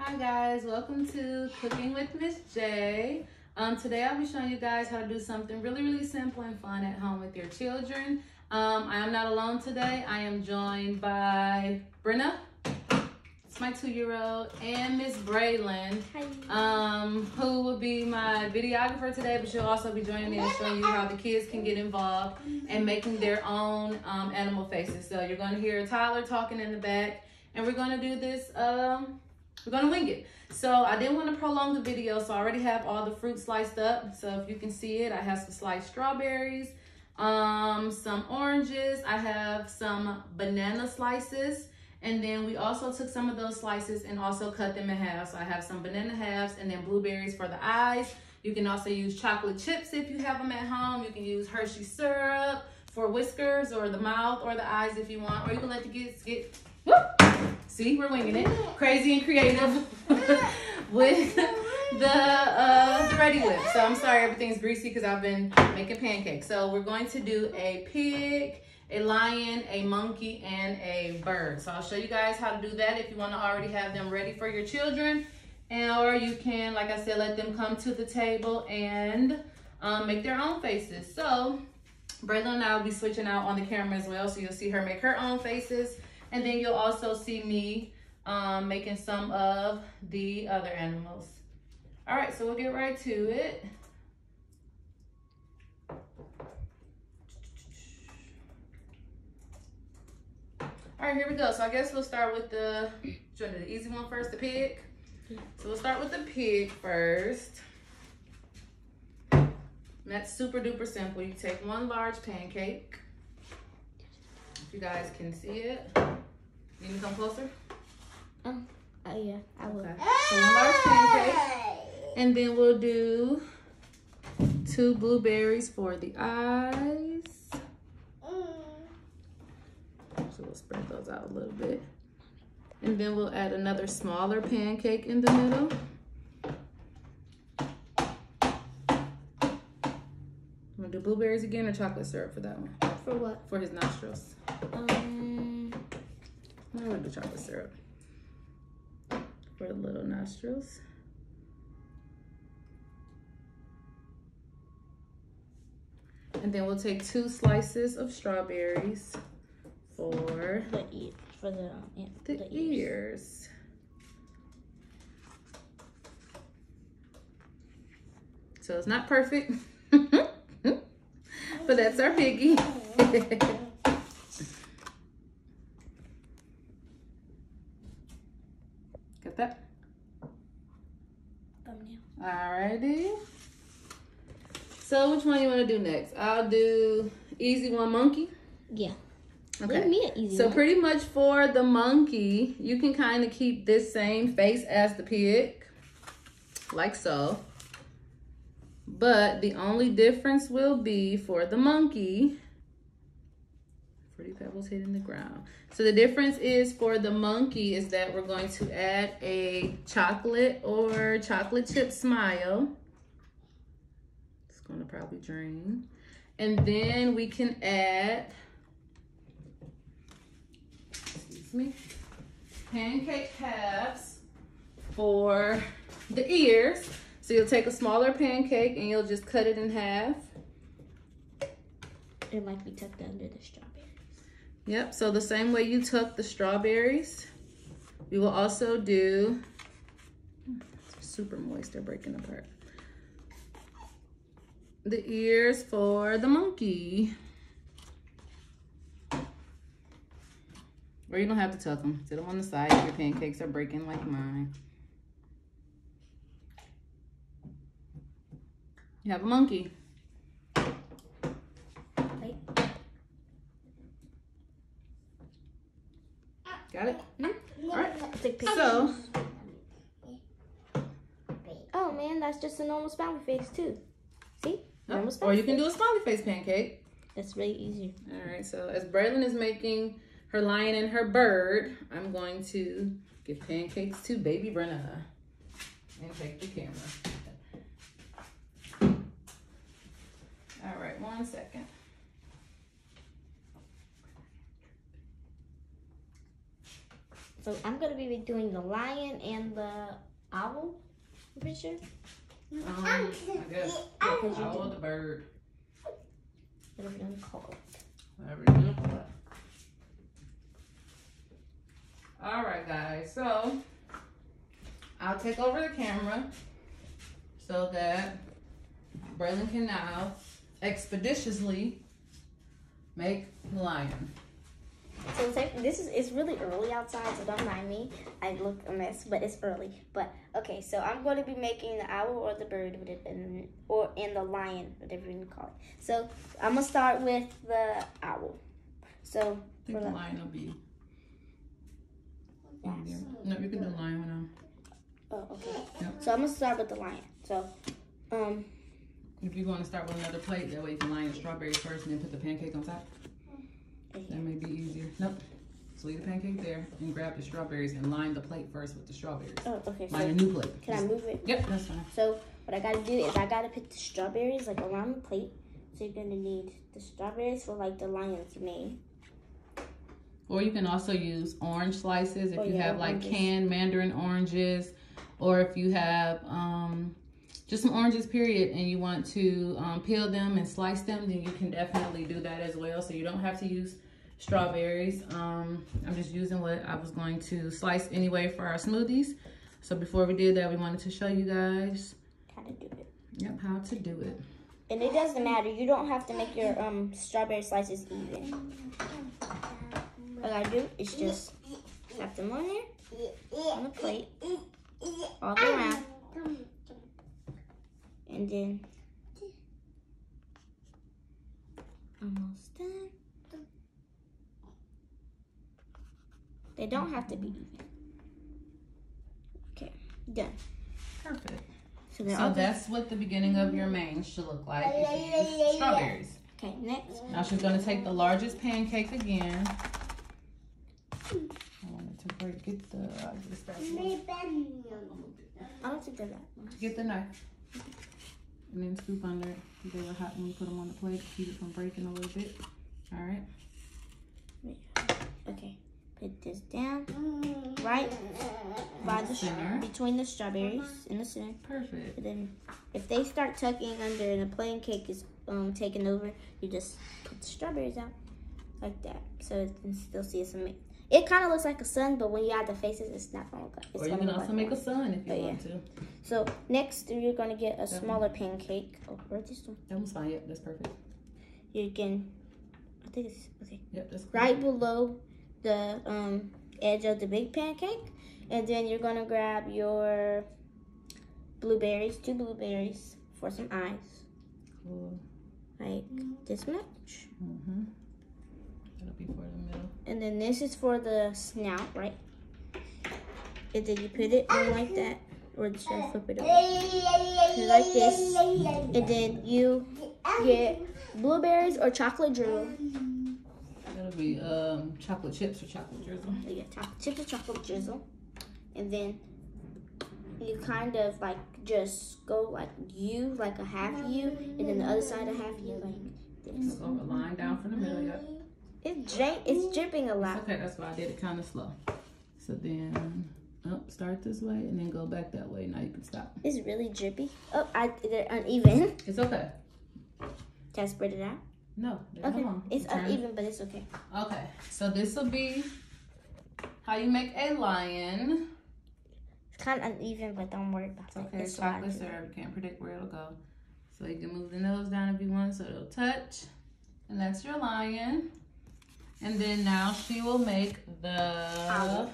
Hi guys, welcome to Cooking with Miss J. Um, today I'll be showing you guys how to do something really, really simple and fun at home with your children. Um, I am not alone today. I am joined by Brenna, it's my two-year-old, and Miss Braylon, um, who will be my videographer today, but she'll also be joining me and showing you how the kids can get involved and making their own um, animal faces. So you're going to hear Tyler talking in the back, and we're going to do this um, we're gonna wing it. So I didn't want to prolong the video, so I already have all the fruit sliced up. So if you can see it, I have some sliced strawberries, um, some oranges, I have some banana slices, and then we also took some of those slices and also cut them in half. So I have some banana halves and then blueberries for the eyes. You can also use chocolate chips if you have them at home. You can use Hershey syrup for whiskers or the mouth or the eyes if you want, or you can let the kids get, whoop, See, we're winging it. Crazy and creative with the, uh, the Reddi-wip. So I'm sorry everything's greasy because I've been making pancakes. So we're going to do a pig, a lion, a monkey, and a bird. So I'll show you guys how to do that if you want to already have them ready for your children. And, or you can, like I said, let them come to the table and um, make their own faces. So Braylon and I will be switching out on the camera as well. So you'll see her make her own faces and then you'll also see me um, making some of the other animals. All right, so we'll get right to it. All right, here we go. So I guess we'll start with the, the easy one first, the pig. So we'll start with the pig first. And that's super duper simple. You take one large pancake. If you guys can see it. You need to come closer? Um, uh, yeah, I will. Okay. So one large pancake. And then we'll do two blueberries for the eyes. So we'll spread those out a little bit. And then we'll add another smaller pancake in the middle. To do blueberries again or chocolate syrup for that one? For what? For his nostrils. Um, I'm gonna do chocolate syrup for the little nostrils. And then we'll take two slices of strawberries for the for the, the, the ears. ears. So it's not perfect, but that's our piggy. Got that? Thumbnail. Alrighty. So which one you want to do next? I'll do easy one monkey. Yeah. Okay. me an easy so one. pretty much for the monkey, you can kind of keep this same face as the pig, like so. But the only difference will be for the monkey, Pretty pebbles hitting the ground. So the difference is for the monkey is that we're going to add a chocolate or chocolate chip smile. It's going to probably drain. And then we can add, excuse me, pancake halves for the ears. So you'll take a smaller pancake and you'll just cut it in half. It might be tucked under the strawberry. Yep, so the same way you took the strawberries, we will also do, super moist, they're breaking apart. The ears for the monkey. Or you don't have to tuck them. Sit them on the side if your pancakes are breaking like mine. You have a monkey. Got it? Mm -hmm. All right. So. Oh man, that's just a normal smiley face too. See? Normal smiley Or you can do a smiley face pancake. That's really easy. All right. So as Braylon is making her lion and her bird, I'm going to give pancakes to baby Brenna. And take the camera. All right, one second. So I'm gonna be doing the lion and the owl. I'm pretty sure. Um, I guess Because you owl the bird, whatever you want to call it. whatever you want to call it. All right, guys. So I'll take over the camera so that Braylon can now expeditiously make the lion. So this is it's really early outside, so don't mind me. I look a mess, but it's early. But okay, so I'm going to be making the owl or the bird, and or and the lion, whatever you call it. So I'm gonna start with the owl. So I think the lion will be easier. No, you can do lion now. oh okay. Yep. So I'm gonna start with the lion. So um If you're going to start with another plate, that way you can line the strawberries first and then put the pancake on top. That may be easier. Nope. So leave the pancake there and grab the strawberries and line the plate first with the strawberries. oh okay. Line a new plate. can I move it? Yep, that's fine. So what I gotta do is I gotta put the strawberries like around the plate. So you're gonna need the strawberries for like the lion's mane. Or you can also use orange slices if Oh, you yeah, have like oranges. canned mandarin oranges, or if you have um, just some oranges, period, and you want to um, peel them and slice them, then you can definitely do that as well. So you don't have to use strawberries. Um, I'm just using what I was going to slice anyway for our smoothies. So before we did that, we wanted to show you guys, How to do it. yep, how to do it. And it doesn't matter. You don't have to make your um strawberry slices even. All I do is just slap them on there on the plate all the way around, and then almost done. They don't have to be even. Okay, done. Perfect. So So that's what the beginning of your mane should look like if you use strawberries. okay. Next, Now she's gonna take the largest pancake again. I wanted to break, get the, I just I don't think they're that much. get the knife. And then scoop under it. They were hot when we put them on the plate, to keep it from breaking a little bit. All right. Okay, put this down right by the Center. between the strawberries in the center. Perfect. And then if they start tucking under and the plain cake is um taking over, you just put the strawberries out like that, so it can still see some. It kind of looks like a sun, but when you add the faces, it's not gonna look like. It's Or you can also like make a sun if you Oh, want to. So next, you're gonna get a smaller pancake. Oh, where's this one? That one's fine. Yep, that's perfect. You can. I think it's okay. Yep, that's right below the um, edge of the big pancake. And then you're gonna grab your blueberries, two blueberries for some eyes, Cool. like this much. Mm-hmm. Be for the middle. And then this is for the snout, right? And then you put it on like that, or just flip it over. Like this. And then you get blueberries or chocolate drizzle. That'll be um chocolate chips or chocolate drizzle. So you get chocolate chips or chocolate drizzle, and then you kind of like just go like U, like a half U, and then the other side a half U, like this. Go a line down from the middle. Yep. It's dra- it's dripping a lot. okay, that's why I did it kind of slow. So then, up, start this way and then go back that way. Now you can stop. It's really drippy. Oh, I they're uneven. It's okay. Can I spread it out? No, Okay, it's Turn. uneven, but it's okay. Okay, so this will be how you make a lion. It's kind of uneven, but don't worry about It's it. okay, It's chocolate syrup. You can't predict where it'll go. So you can move the nose down if you want so it'll touch. And that's your lion. And then now she will make the Owl.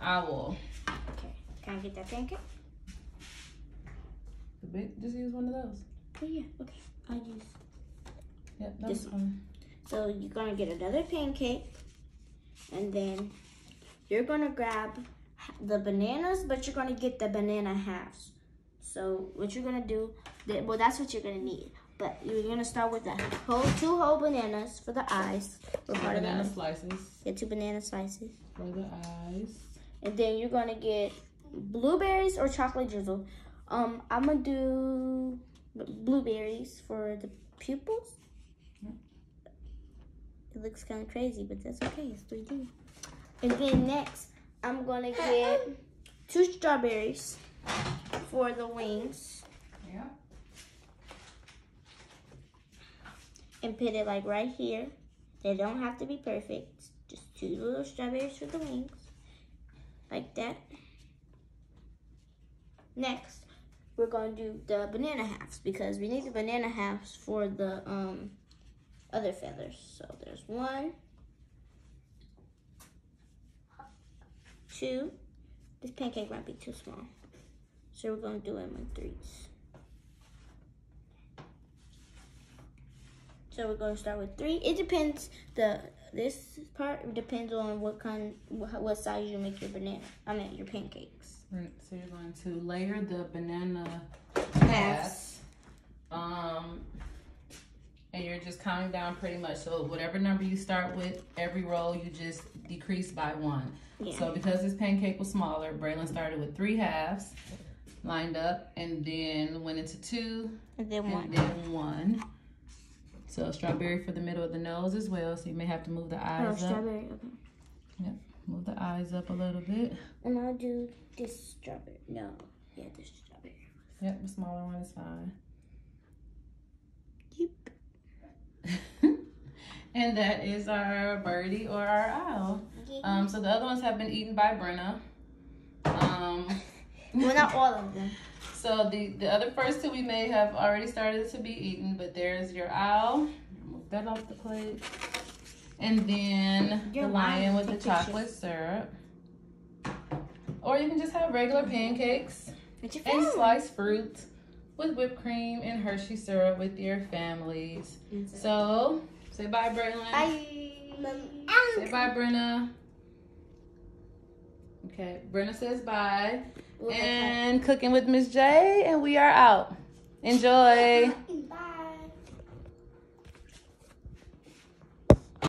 owl. Okay, can I get that pancake? The big, just use one of those. Oh yeah, okay. I'll use. Yep, This fine. So you're gonna get another pancake, and then you're gonna grab the bananas, but you're gonna get the banana halves. So what you're gonna do, well, that's what you're gonna need. But you're gonna start with the whole two whole bananas for the eyes. Or part of the Banana slices Get two banana slices, for the eyes. and then you're gonna get blueberries or chocolate drizzle. Um, I'm gonna do blueberries for the pupils. It looks kind of crazy, but that's okay. It's 3D. And then next, I'm gonna get two strawberries for the wings Yeah. And put it like right here. They don't have to be perfect. Just two little strawberries for the wings. Like that. Next, we're gonna do the banana halves because we need the banana halves for the um other feathers. So there's one, two. This pancake might be too small. So we're gonna do them in threes. So we're gonna start with three. It depends. The this part depends on what kind, what, what size you make your banana. I mean your pancakes. Right, So you're going to layer the banana halves. Um, and you're just counting down pretty much. So whatever number you start with, every roll you just decrease by one. Yeah. So because this pancake was smaller, Braylon started with three halves lined up and then went into two and then one. and then one. So strawberry for the middle of the nose as well. So you may have to move the Oh, eyes up. strawberry. Okay. Move the eyes up a little bit. And I'll do this strawberry. No, yeah, this strawberry. Yep, the smaller one is fine. Yep. and that is our birdie or our owl. Um, so the other ones have been eaten by Brenna. Um, well, not all of them. so the the other first two we may have already started to be eaten, but there's your owl. Move that off the plate. And then Your the lion lion, with the chocolate syrup. Or you can just have regular pancakes and sliced fruit with whipped cream and Hershey syrup with your families. So say bye, Braylon. Bye. Say bye, Brenna. Okay, Brenna says bye. And cooking with Miss J, and we are out. Enjoy.